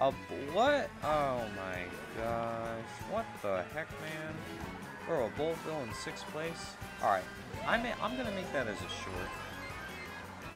A what? Oh my gosh. What the heck, man? Bro, a Bullet Bill in sixth place? Alright, I'm, I'm gonna make that as a short.